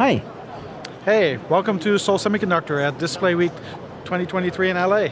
Hi. Hey, welcome to Seoul Semiconductor at Display Week 2023 in LA.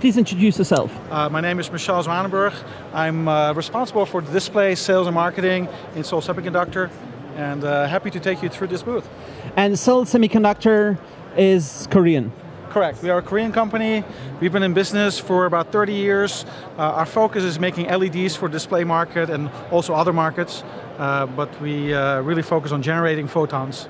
Please introduce yourself. Uh, my name is Michel Zwanenburg. I'm uh, responsible for display sales and marketing in Seoul Semiconductor and uh, happy to take you through this booth. And Seoul Semiconductor is Korean. Correct. We are a Korean company. We've been in business for about 30 years. Uh, our focus is making LEDs for display market and also other markets, uh, but we uh, really focus on generating photons.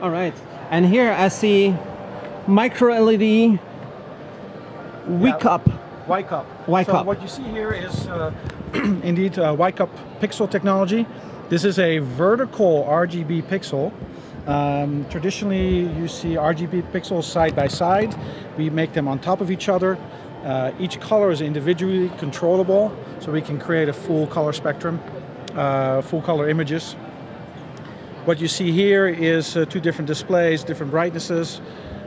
All right. And here I see micro LED WICOP. WICOP. WICOP. So what you see here is uh, indeed uh, WICOP pixel technology. This is a vertical RGB pixel. Um, traditionally, you see RGB pixels side by side. We make them on top of each other. Uh, each color is individually controllable, so we can create a full color spectrum, uh, full color images. What you see here is uh, two different displays, different brightnesses.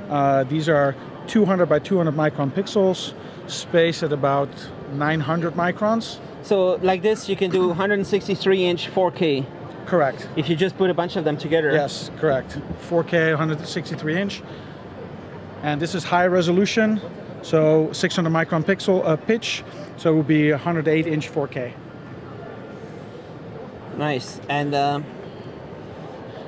Uh, these are 200 by 200 micron pixels, spaced at about 900 microns. So like this, you can do 163 inch 4K. Correct. If you just put a bunch of them together. Yes, correct. 4K, 163 inch. And this is high resolution, so 600 micron pixel uh, pitch, so it would be 108 inch 4K. Nice. And um,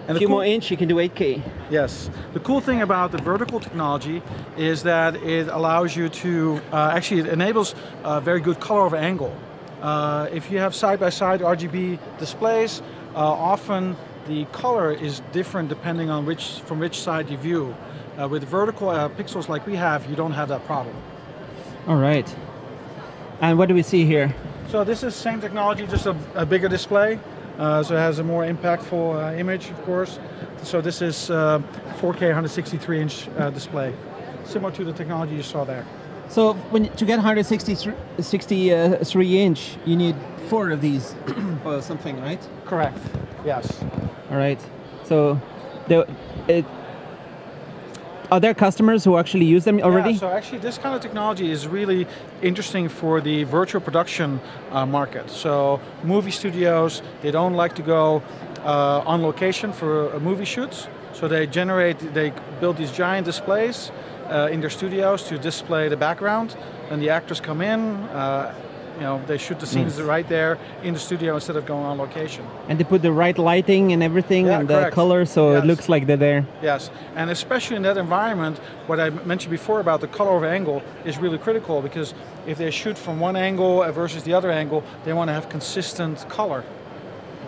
And a few cool- more inch, you can do 8K. Yes. The cool thing about the vertical technology is that it allows you to, uh, actually it enables a very good color of angle. Uh, if you have side-by-side RGB displays, uh, often the color is different depending on which, from which side you view. Uh, with vertical uh, pixels like we have, you don't have that problem. All right. And what do we see here? So this is same technology, just a, a bigger display. Uh, so it has a more impactful uh, image, of course. So this is uh, 4K 163 inch uh, display, similar to the technology you saw there. So when to get 163 63 inch, you need four of these or something, right? Correct. Yes. All right. So, the, it, are there customers who actually use them already? Yeah, so actually, this kind of technology is really interesting for the virtual production uh, market. So movie studios, they don't like to go uh, on location for uh, movie shoots. So they generate, they build these giant displays uh, in their studios to display the background. And the actors come in, uh, you know, they shoot the scenes Nice. right there in the studio instead of going on location. and they put the right lighting and everything Yeah, and the color, so Yes. it looks like they're there. Yes, and especially in that environment, what I mentioned before about the color of angle is really critical because if they shoot from one angle versus the other angle, they want to have consistent color.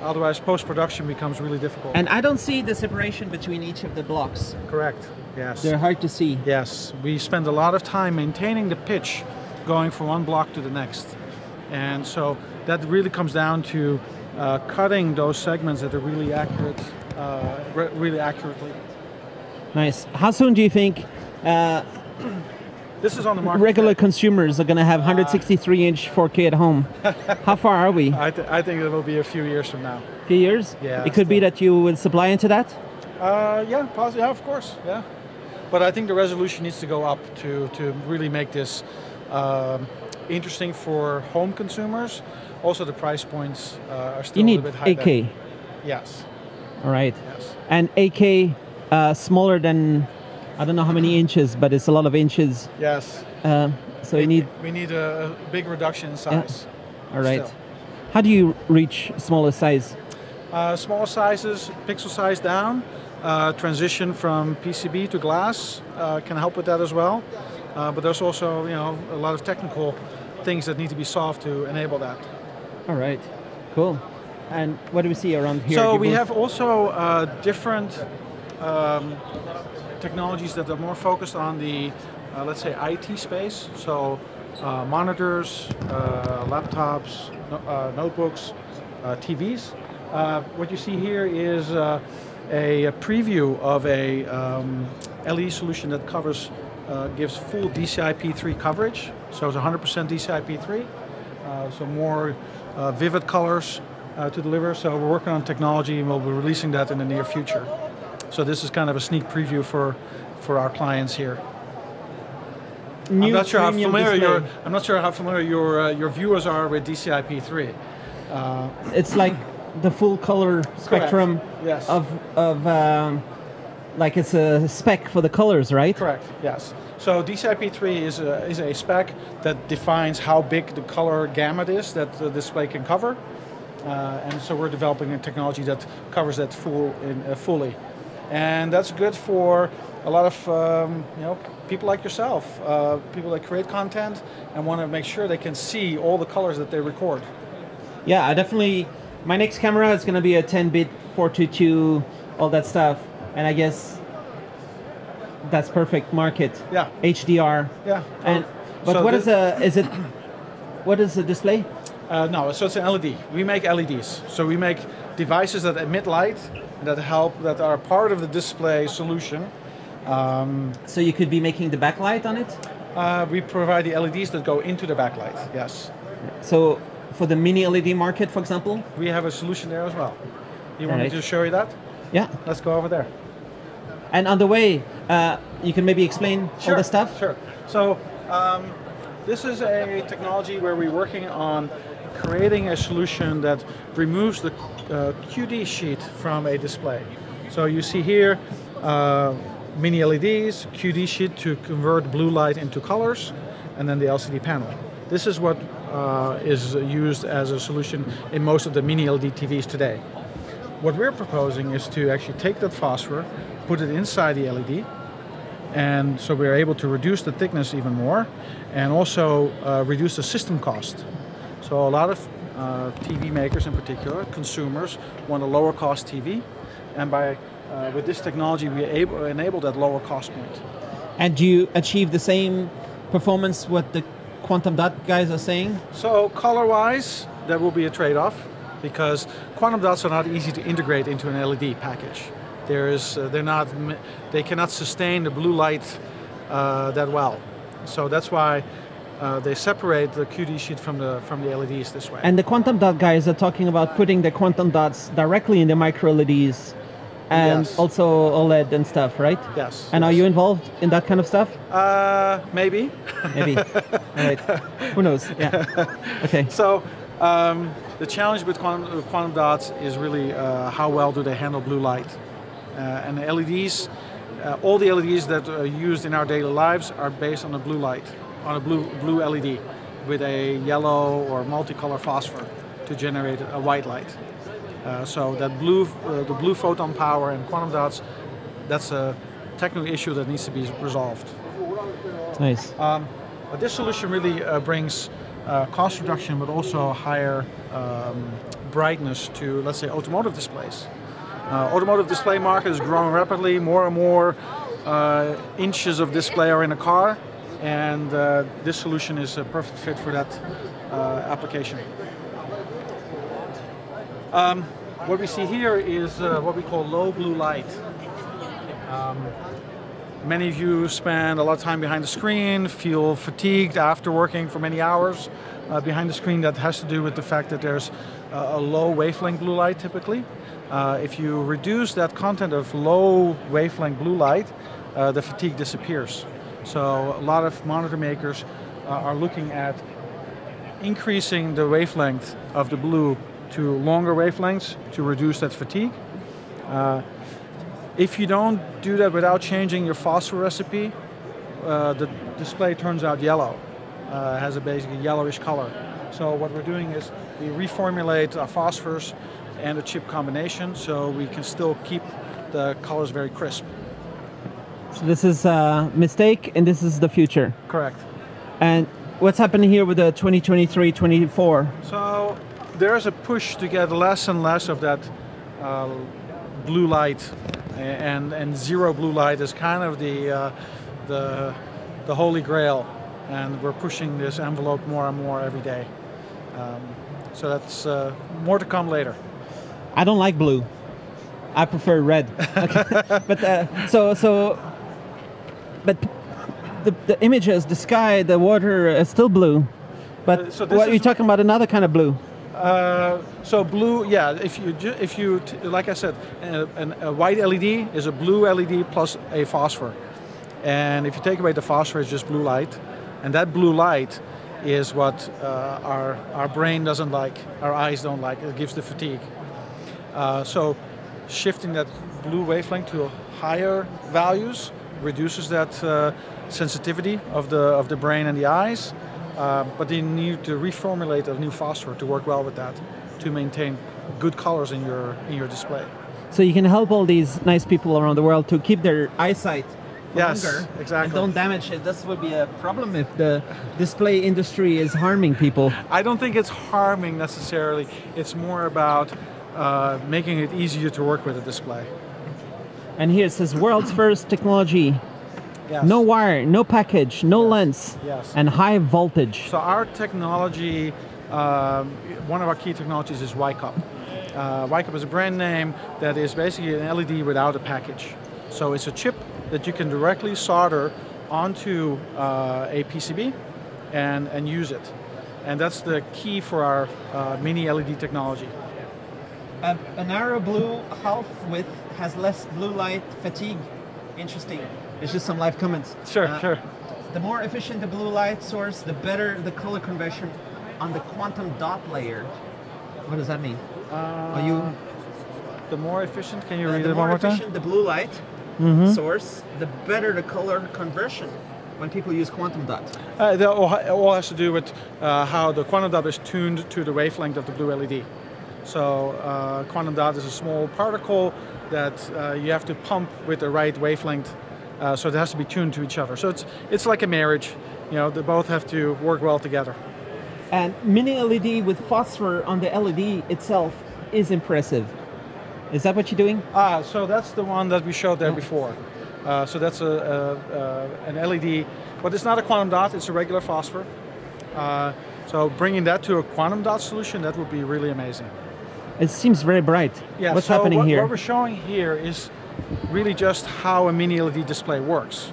Otherwise, post-production becomes really difficult. And I don't see the separation between each of the blocks. Correct. Yes. They're hard to see. Yes, we spend a lot of time maintaining the pitch going from one block to the next. And so that really comes down to uh, cutting those segments that are really accurate, uh, re- really accurately. Nice. How soon do you think uh, This is on the market. regular consumers are going to have 163 inch 4K at home? How far are we? I, th- I think it will be a few years from now. A few years? Yeah, It could be that you will supply into that? Uh, yeah, possibly. Yeah, of course. Yeah, but I think the resolution needs to go up to to really make this um, interesting for home consumers. Also, the price points uh, are still You need a little bit high. 8K. Yes. All right. Yes. And 8K uh, smaller than, I don't know how many inches, but it's a lot of inches. Yes. Uh, so you need, We need a, big reduction in size. all right. still. How do you reach smaller size? Uh, small sizes, pixel size down. Uh, transition from PCB to glass uh, can help with that as well. Uh, but there's also, you know, a lot of technical things that need to be solved to enable that. All right. Cool. And what do we see around here? So we have also uh, different um, technologies that are more focused on the, uh, let's say, IT space. So uh, monitors, uh, laptops, no, uh, notebooks, uh, TVs. Uh, what you see here is uh, a, preview of a um, LED solution that covers, uh, gives full DCI-P3 coverage. So it's 100% DCI-P3. Uh, so more uh, vivid colors uh, to deliver. So we're working on technology and we'll be releasing that in the near future. So this is kind of a sneak preview for, for our clients here. I'm not sure how familiar your. I'm not sure how familiar your uh, your viewers are with DCI-P3. It's like the full color spectrum Yes. of of um, like it's a spec for the colors, right? Correct. Yes. So DCI-P3 is a, is a spec that defines how big the color gamut is that the display can cover, uh, and so we're developing a technology that covers that full in, uh, fully, and that's good for a lot of um, you know people like yourself, uh, people that create content and want to make sure they can see all the colors that they record. Yeah, I definitely. My next camera is going to be a 10-bit 422, all that stuff, and I guess that's perfect market. Yeah. HDR. Yeah. And but So what is a is it? What is the display? Uh, no, so it's an LED. We make LEDs. So we make devices that emit light, that help, that are part of the display solution. Um, So you could be making the backlight on it. uh, we provide the LEDs that go into the backlight. Yes, So for the mini LED market, for example. we have a solution there as well. You want Alright. me to show you that? Yeah. Let's go over there. And on the way, uh, you can maybe explain all the stuff. Sure. So um, this is a technology where we're working on creating a solution that removes the uh, QD sheet from a display. So you see here uh, mini LEDs, QD sheet to convert blue light into colors, and then the LCD panel. This is what uh, is used as a solution in most of the mini LED TVs today. What we're proposing is to actually take that phosphor, put it inside the LED, and so we're able to reduce the thickness even more and also uh, reduce the system cost. So a lot of uh, TV makers in particular, consumers, want a lower cost TV and by uh, with this technology we able, enable that lower cost point. And do you achieve the same performance what the quantum dot guys are saying? So color wise there will be a trade-off because quantum dots are not easy to integrate into an LED package. There is, uh, they're not, they cannot sustain the blue light uh, that well. So that's why uh, they separate the QD sheet from the from the LEDs this way. And the quantum dot guys are talking about putting the quantum dots directly in the micro LEDs and Yes. also OLED and stuff, right? yes. And are you involved in that kind of stuff? Uh, maybe. Maybe. All right. Who knows? Yeah. Okay. So um, the challenge with quantum, uh, quantum dots is really uh, how well do they handle blue light. Uh, and the LEDs, uh, all the LEDs that are used in our daily lives are based on a blue light, on a blue blue LED with a yellow or multicolor phosphor to generate a white light. Uh, so that blue, uh, the blue photon power and quantum dots, that's a technical issue that needs to be resolved. Nice. Um, but this solution really uh, brings uh, cost reduction, but also higher um, brightness to, let's say, automotive displays. Uh, automotive display market is growing rapidly. More and more uh, inches of display are in a car, and uh, this solution is a perfect fit for that uh, application. Um, what we see here is uh, what we call low blue light. Um, Many of you spend a lot of time behind the screen, feel fatigued after working for many hours uh, behind the screen. That has to do with the fact that there's uh, a low wavelength blue light typically. Uh, if you reduce that content of low wavelength blue light, uh, the fatigue disappears. So a lot of monitor makers uh, are looking at increasing the wavelength of the blue to longer wavelengths to reduce that fatigue. If you don't do that without changing your phosphor recipe, uh, the display turns out yellow. Uh, has a basically yellowish color. So what we're doing is we reformulate our phosphors and the chip combination so we can still keep the colors very crisp. So this is a mistake and this is the future. Correct. And what's happening here with the 2023 24? So there's a push to get less and less of that uh, blue light, and and zero blue light is kind of the uh, the the holy grail, and we're pushing this envelope more and more every day. Um, so that's uh, more to come later. I don't like blue. I prefer red. Okay. but uh, so so, but the, the images, the sky, the water is still blue. But so what are you is- talking about? Another kind of blue. Uh, so blue, yeah. If you if you like I said, uh, an, a white LED is a blue LED plus a phosphor, and if you take away the phosphor, it's just blue light, and that blue light is what uh, our our brain doesn't like, our eyes don't like. It gives the fatigue. Uh, so shifting that blue wavelength to higher values reduces that uh, sensitivity of the of the brain and the eyes. Uh, but you need to reformulate a new phosphor to work well with that, to maintain good colors in your in your display. So you can help all these nice people around the world to keep their eyesight Yes, longer exactly. and don't damage it. This would be a problem if the display industry is harming people. I don't think it's harming necessarily. It's more about uh, making it easier to work with a display. And here it says world's first technology. Yes. No wire, no package, no lens, Yes. and high voltage. So our technology, um, one of our key technologies is WICOP. Uh, WICOP is a brand name that is basically an LED without a package. So it's a chip that you can directly solder onto uh, a PCB and, and use it. And that's the key for our uh, mini LED technology. A, a narrow blue half width has less blue light fatigue. Interesting. It's just some live comments. Sure, Uh, sure. The more efficient the blue light source, the better the color conversion on the quantum dot layer. What does that mean? Are you The more efficient, can you uh, read the it one more time? The more efficient the blue light source, the better the color conversion when people use quantum dot. Uh, that all, all has to do with uh, how the quantum dot is tuned to the wavelength of the blue LED. So uh, quantum dot is a small particle that uh, you have to pump with the right wavelength. Uh, so it has to be tuned to each other. So it's it's like a marriage. You know, they both have to work well together. And mini LED with phosphor on the LED itself is impressive. Is that what you're doing? Ah, so that's the one that we showed there before. Uh, so that's a, a, a, an LED, but it's not a quantum dot. It's a regular phosphor. Uh, so bringing that to a quantum dot solution, that would be really amazing. It seems very bright. Yeah, What's so happening what, here? What we're showing here is really just how a mini LED display works.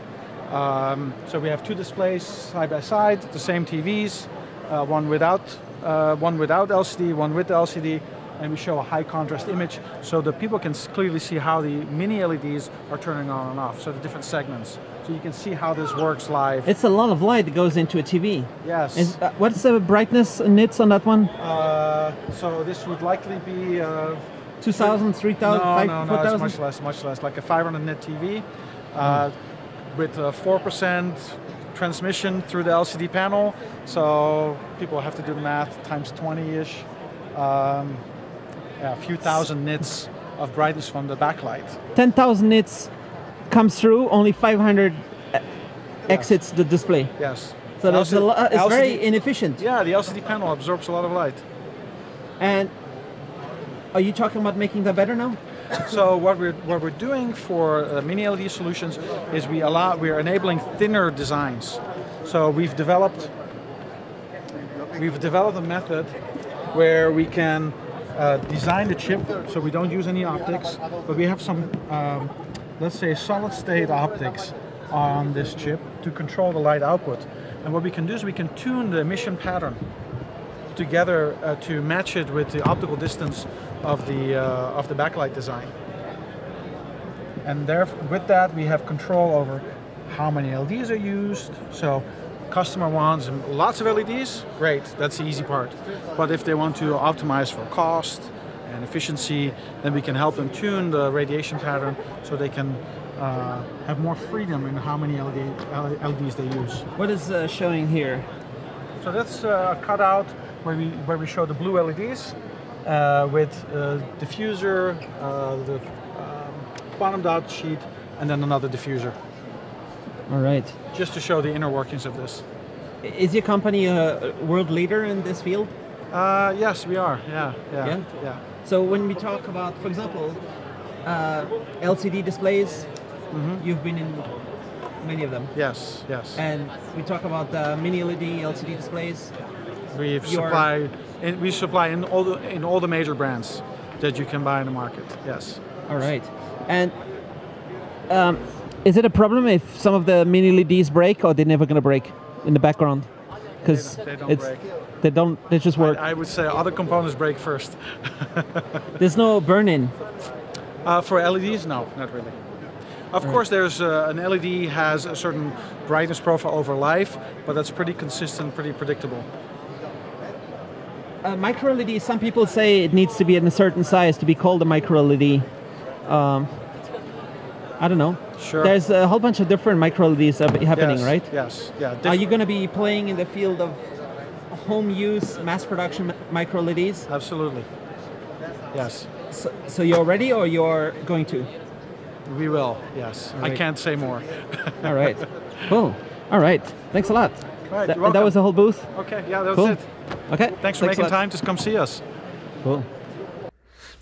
Um, so we have two displays side by side, the same TVs, uh, one without uh, one without LCD, one with LCD, and we show a high contrast image so that people can clearly see how the mini LEDs are turning on and off. So the different segments, so you can see how this works live. It's a lot of light that goes into a TV. yes. Is, uh, what's the brightness nits on that one? uh, so this would likely be. Uh, 2,000, 3,000, no, 5, no, no, it's 4,000? much less, much less. Like a 500 nit TV uh, with a 4% transmission through the LCD panel. So people have to do the math times 20-ish. Um, yeah, a few thousand nits of brightness from the backlight. 10,000 nits comes through, only 500 e- exits the display. Yes. So that's a LCD lo- it's very LCD inefficient. Yeah, the LCD panel absorbs a lot of light. And are you talking about making that better now? So what we're what we're doing for uh, mini LED solutions is we allow we are enabling thinner designs. So we've developed we've developed a method where we can uh, design the chip so we don't use any optics, but we have some um, let's say solid state optics on this chip to control the light output. And what we can do is we can tune the emission pattern together uh, to match it with the optical distance of the uh, of the backlight design. And there, with that, we have control over how many LEDs are used. So, customer wants lots of LEDs, great, that's the easy part. But if they want to optimize for cost and efficiency, then we can help them tune the radiation pattern so they can uh, have more freedom in how many LED, LEDs they use. What is uh, showing here? So that's uh, a cutout where we where we show the blue LEDs uh, with uh, diffuser, uh, the um, quantum dot sheet, and then another diffuser, All right. just to show the inner workings of this. Is your company a world leader in this field? Uh, yes, we are. Yeah, yeah, Yeah? yeah. So when we talk about, for example, uh, LCD displays, Mm-hmm. you've been in many of them. Yes, yes. And we talk about uh, mini LED, LCD displays. We supply in, we supply in all the in all the major brands that you can buy in the market. Yes. All right. And um, is it a problem if some of the mini LEDs break, or they're never going to break in the background? Because They don't it's break. they don't they just work. I would say other components break first. There's no burn-in. Uh, for LEDs, no, not really. Of course, there's uh, an LED has a certain brightness profile over life, but that's pretty consistent, pretty predictable. Uh, micro LED. Some people say it needs to be in a certain size to be called a micro LED. um, I don't know. Sure. There's a whole bunch of different micro LEDs happening, yes, right? Yes. Yeah. Are you going to be playing in the field of home use, mass production micro LEDs? Absolutely. Yes. So, so you're ready, or you're going to? We will. Yes. I can't say more. All right. cool. All right. Thanks a lot. All right. Th- that was the whole booth. Okay. Yeah. That's Cool. it. Okay. Thanks for making time to come see us. Cool.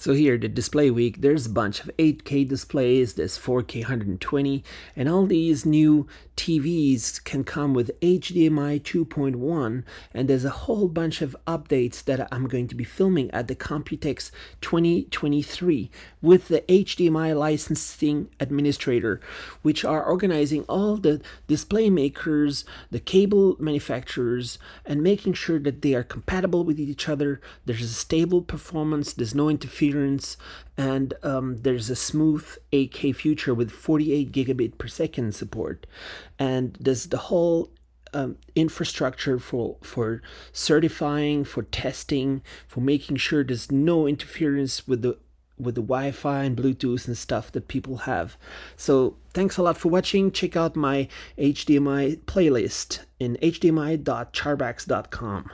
So here, the display week, there's a bunch of 8K displays, there's 4K 120, and all these new TVs can come with HDMI 2.1, and there's a whole bunch of updates that I'm going to be filming at the Computex 2023 with the HDMI licensing administrator, which are organizing all the display makers, the cable manufacturers, and making sure that they are compatible with each other. There's a stable performance, there's no interference, and um, there's a smooth 8K future with 48 gigabit per second support. And there's the whole um, infrastructure for for certifying, for testing, for making sure there's no interference with the with the Wi-Fi and Bluetooth and stuff that people have. So thanks a lot for watching. Check out my HDMI playlist in hdmi.charbax.com.